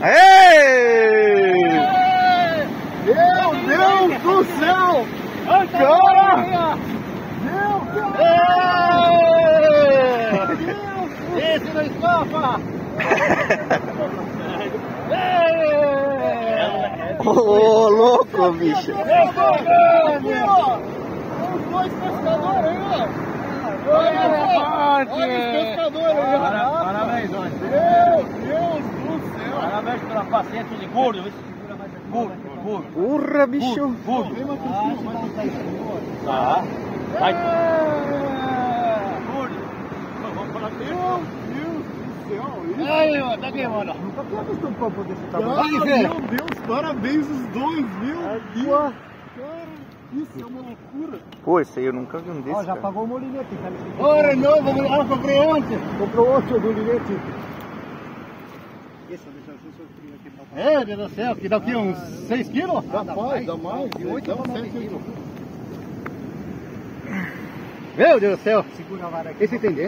Aê! Meu Deus do céu! Cara! Meu Deus! Esse não escapa! Ô, oh, louco, bicho! Os dois pescadores aí, ó! Olha, os pescadores aí, ó! Paciência de gordo. vê se segura mais aqui. Gordo, gordo. Urra, bicho. Sair aqui, Tá. Vai. ó! Gordo. Vamos falar Meu Deus do céu! Isso Aí, ó, tá aqui, mano. Nunca tinha visto um pampo desse Ah, meu Deus, parabéns os dois, viu? Cara, isso é uma loucura. Pô, esse aí eu nunca vi um desse, Ó, já cara. pagou o molinete, cara. Ora, novo, ah, comprei ontem. Comprou outro molinete. Aqui pra cá. É, Deus do céu, que dá o quê? Uns 6 quilos? Dá mais, dá mais. De 8 Dá a mais 7 aqui. quilos. Meu Deus do céu. Segura a vara aqui. Esse tem dentro?